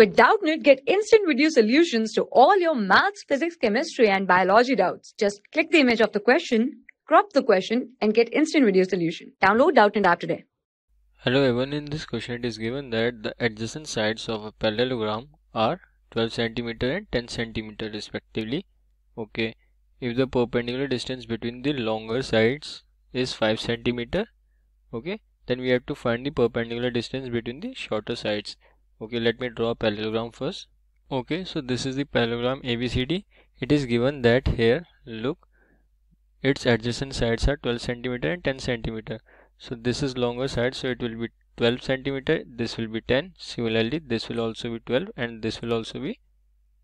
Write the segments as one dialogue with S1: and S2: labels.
S1: With Doubtnut, get instant video solutions to all your maths, physics, chemistry, and biology doubts. Just click the image of the question, crop the question, and get instant video solution. Download Doubtnut app today.
S2: Hello everyone, in this question it is given that the adjacent sides of a parallelogram are 12 cm and 10 cm respectively. Okay, if the perpendicular distance between the longer sides is 5 cm, okay, then we have to find the perpendicular distance between the shorter sides okay let me draw a parallelogram first. Okay so this is the parallelogram ABCD it is given that here look its adjacent sides are 12 centimeter and 10 centimeter. So this is longer side so it will be 12 centimeter this will be 10 similarly this will also be 12 and this will also be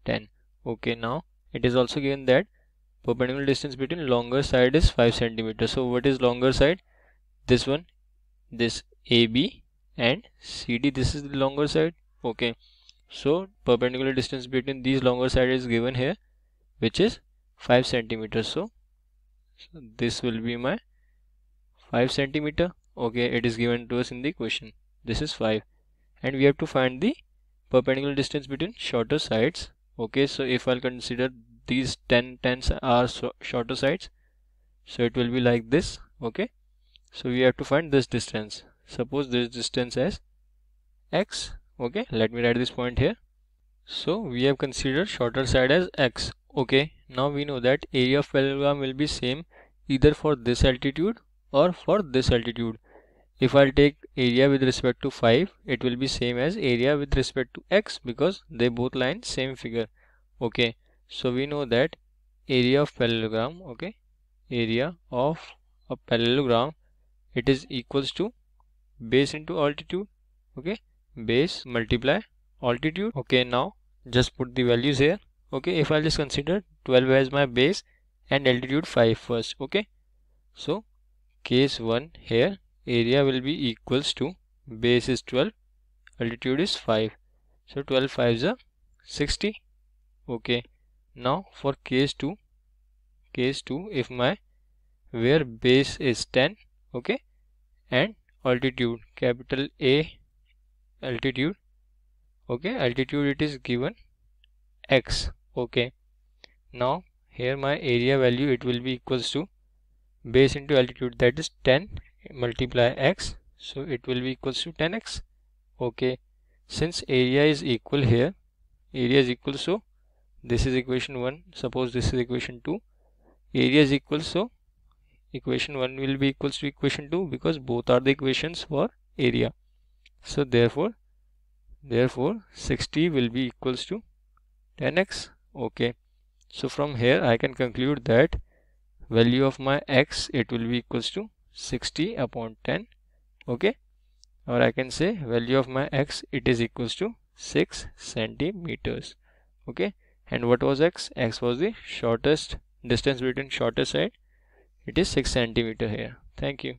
S2: 10 okay now it is also given that perpendicular distance between longer side is 5 centimeter. So what is longer side? This one this AB and CD this is the longer side okay. So perpendicular distance between these longer side is given here which is 5 centimeters so, so this will be my 5 centimeter. Okay it is given to us in the question this is 5 and we have to find the perpendicular distance between shorter sides. Okay so if I'll consider these 10 tens are so shorter sides so it will be like this. Okay so we have to find this distance. Suppose this distance as x okay let me write this point here. So we have considered shorter side as x. Okay now we know that area of parallelogram will be same either for this altitude or for this altitude. If I'll take area with respect to 5 it will be same as area with respect to x because they both in same figure. Okay so we know that area of parallelogram okay area of a parallelogram it is equals to base into altitude okay base multiply altitude. Okay now just put the values here. Okay if i just consider 12 as my base and altitude 5 first. Okay so case 1 here area will be equals to base is 12 altitude is 5 so 12 5 is a 60 okay now for case 2 case 2 if my where base is 10 okay and altitude capital A altitude. Okay altitude it is given x. Okay. Now here my area value it will be equals to base into altitude that is 10 multiply x. So it will be equals to 10x okay. Since area is equal here area is equal so this is equation 1 suppose this is equation 2 area is equal so equation 1 will be equals to equation 2 because both are the equations for area so therefore therefore 60 will be equals to 10x okay. So from here I can conclude that value of my x it will be equals to 60 upon 10 okay. Or I can say value of my x it is equals to 6 centimeters. Okay. And what was x? X was the shortest distance between shortest side. It is 6 centimeter here. Thank you